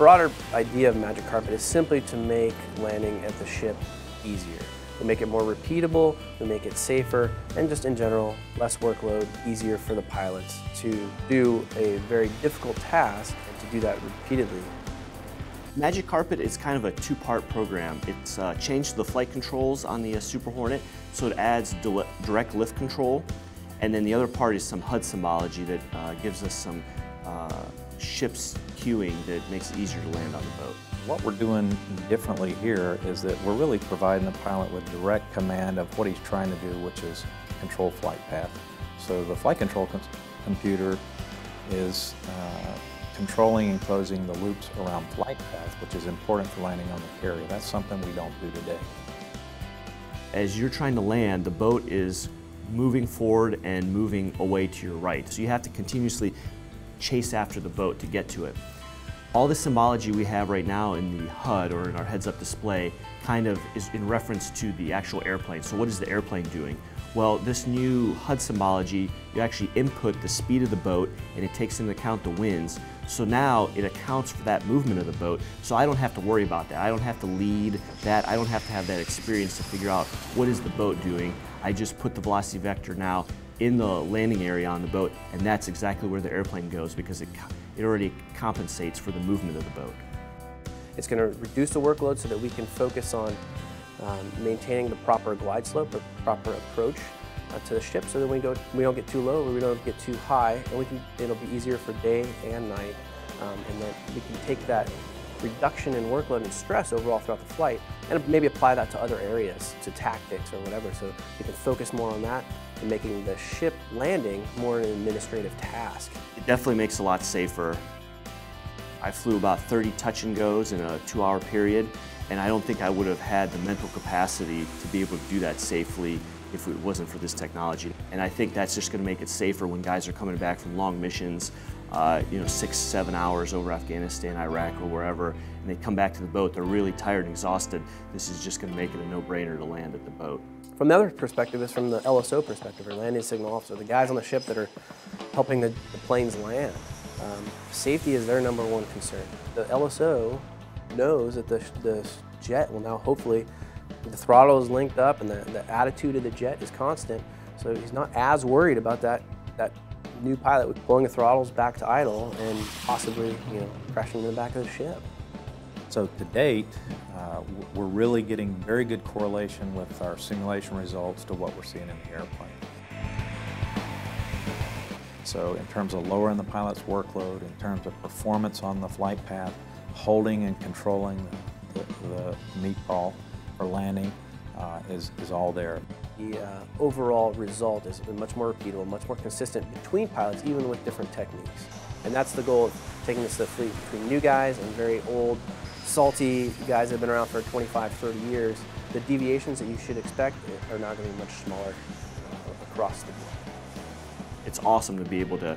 broader idea of Magic Carpet is simply to make landing at the ship easier. We make it more repeatable, we make it safer, and just in general, less workload, easier for the pilots to do a very difficult task and to do that repeatedly. Magic Carpet is kind of a two-part program. It's uh, changed the flight controls on the uh, Super Hornet, so it adds direct lift control, and then the other part is some HUD symbology that uh, gives us some uh, ship's cueing that makes it easier to land on the boat. What we're doing differently here is that we're really providing the pilot with direct command of what he's trying to do, which is control flight path. So the flight control computer is uh, controlling and closing the loops around flight path, which is important for landing on the carrier. That's something we don't do today. As you're trying to land, the boat is moving forward and moving away to your right. So you have to continuously chase after the boat to get to it. All the symbology we have right now in the HUD or in our heads-up display kind of is in reference to the actual airplane. So what is the airplane doing? Well, this new HUD symbology, you actually input the speed of the boat and it takes into account the winds. So now it accounts for that movement of the boat. So I don't have to worry about that. I don't have to lead that. I don't have to have that experience to figure out what is the boat doing. I just put the velocity vector now in the landing area on the boat and that's exactly where the airplane goes because it, it already compensates for the movement of the boat. It's going to reduce the workload so that we can focus on um, maintaining the proper glide slope, the proper approach uh, to the ship so that we, go, we don't get too low or we don't get too high and we can, it'll be easier for day and night um, and that we can take that reduction in workload and stress overall throughout the flight and maybe apply that to other areas, to tactics or whatever so we can focus more on that and making the ship landing more an administrative task. It definitely makes a lot safer. I flew about 30 touch and goes in a two hour period and I don't think I would have had the mental capacity to be able to do that safely if it wasn't for this technology. And I think that's just going to make it safer when guys are coming back from long missions, uh, you know, six, seven hours over Afghanistan, Iraq, or wherever, and they come back to the boat, they're really tired and exhausted. This is just going to make it a no-brainer to land at the boat. From the other perspective is from the LSO perspective, or landing signal officer, the guys on the ship that are helping the, the planes land. Um, safety is their number one concern. The LSO knows that the, the jet will now hopefully, the throttle is linked up and the, the attitude of the jet is constant, so he's not as worried about that, that new pilot with pulling the throttles back to idle and possibly you know, crashing in the back of the ship. So to date, uh, we're really getting very good correlation with our simulation results to what we're seeing in the airplane. So in terms of lowering the pilot's workload, in terms of performance on the flight path, holding and controlling the, the, the meat ball for landing uh, is, is all there. The uh, overall result is much more repeatable, much more consistent between pilots, even with different techniques. And that's the goal of taking this to the fleet between new guys and very old, salty guys that have been around for 25, 30 years. The deviations that you should expect are now going to be much smaller uh, across the board. It's awesome to be able to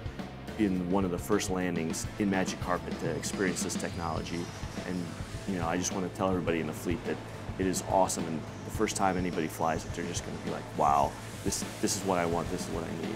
in one of the first landings in Magic Carpet to experience this technology. And you know, I just want to tell everybody in the fleet that it is awesome. And the first time anybody flies it, they're just going to be like, wow, this, this is what I want, this is what I need.